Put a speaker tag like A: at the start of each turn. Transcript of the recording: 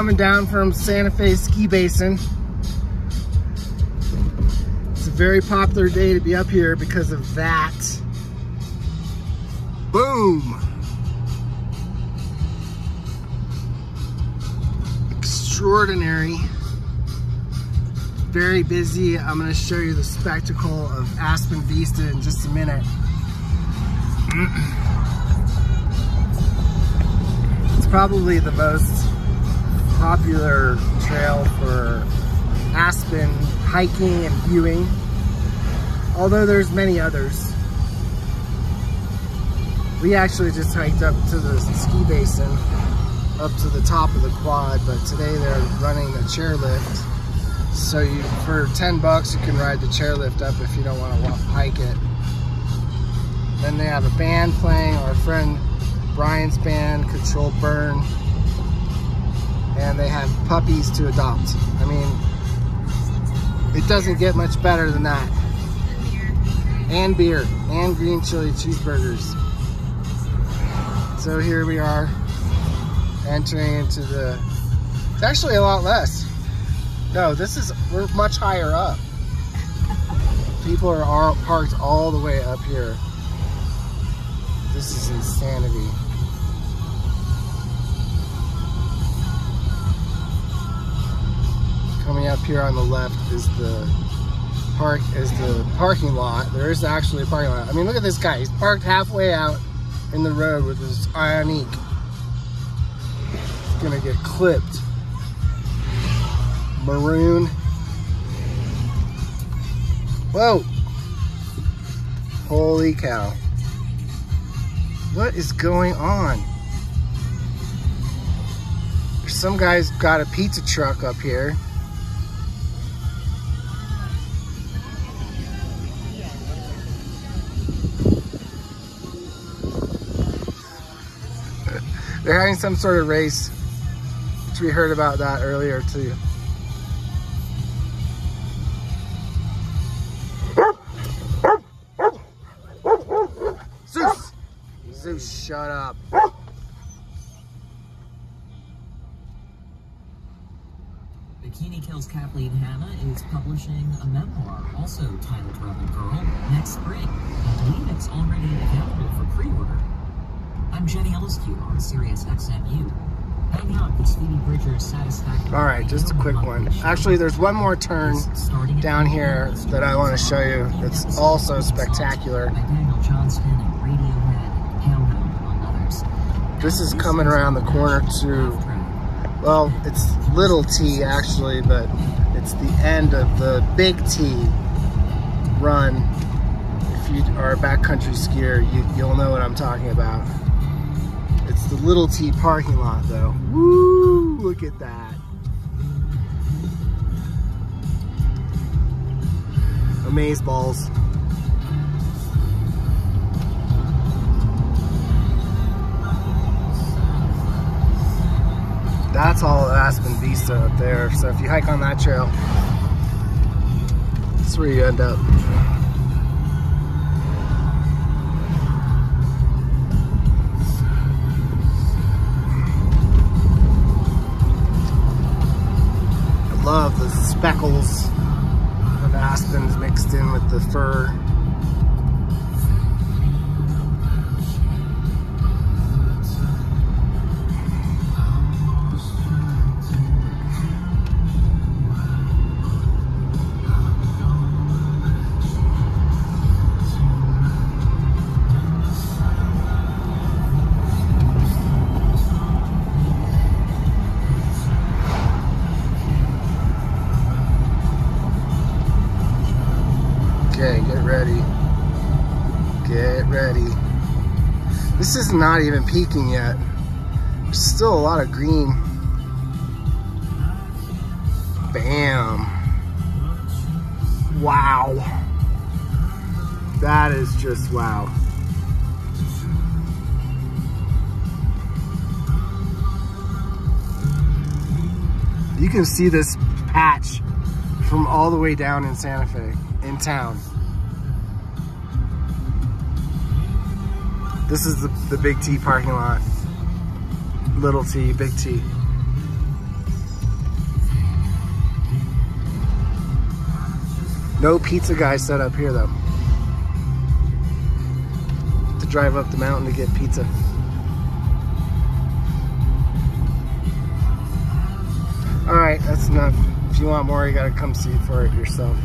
A: coming down from Santa Fe Ski Basin. It's a very popular day to be up here because of that. Boom! Extraordinary. Very busy. I'm gonna show you the spectacle of Aspen Vista in just a minute. it's probably the most popular trail for Aspen hiking and viewing, although there's many others. We actually just hiked up to the ski basin, up to the top of the quad, but today they're running a chairlift. So you, for 10 bucks, you can ride the chairlift up if you don't want to hike it. Then they have a band playing, our friend Brian's band, Control Burn. And they have puppies to adopt. I mean, it doesn't get much better than that. And beer. And green chili cheeseburgers. So here we are entering into the, it's actually a lot less. No, this is, we're much higher up. People are all parked all the way up here. This is insanity. Coming up here on the left is the park is the parking lot. There is actually a parking lot. I mean, look at this guy. He's parked halfway out in the road with his Ioniq. He's gonna get clipped. Maroon. Whoa. Holy cow. What is going on? Some guy's got a pizza truck up here. They're having some sort of race, which we heard about that earlier too. Zeus! Zeus, shut up.
B: Bikini Kill's Kathleen Hanna is publishing a memoir, also titled Rebel Girl, next spring. I believe it's already available for pre-order. I'm Jenny Eliscu on Sirius XMU. Hang out with Stevie Bridgers' satisfactory.
A: All right, just a quick one. Actually, there's one more turn down here that I want to show you. It's also spectacular.
B: Daniel Johnston and Radiohead, Hellhound, among others.
A: This is coming around the corner to, well, it's little T actually, but it's the end of the big T run. If you are a backcountry skier, you, you'll know what I'm talking about. It's the little T parking lot though. Woo, look at that. Amaze balls. That's all Aspen Vista up there. So if you hike on that trail, that's where you end up. Speckles of aspens mixed in with the fir. Ready. Get ready. This is not even peaking yet. There's still a lot of green. Bam. Wow. That is just wow. You can see this patch from all the way down in Santa Fe, in town. This is the, the Big T parking lot. Little T, Big T. No pizza guy set up here though. To drive up the mountain to get pizza. All right, that's enough. If you want more, you gotta come see it for it yourself.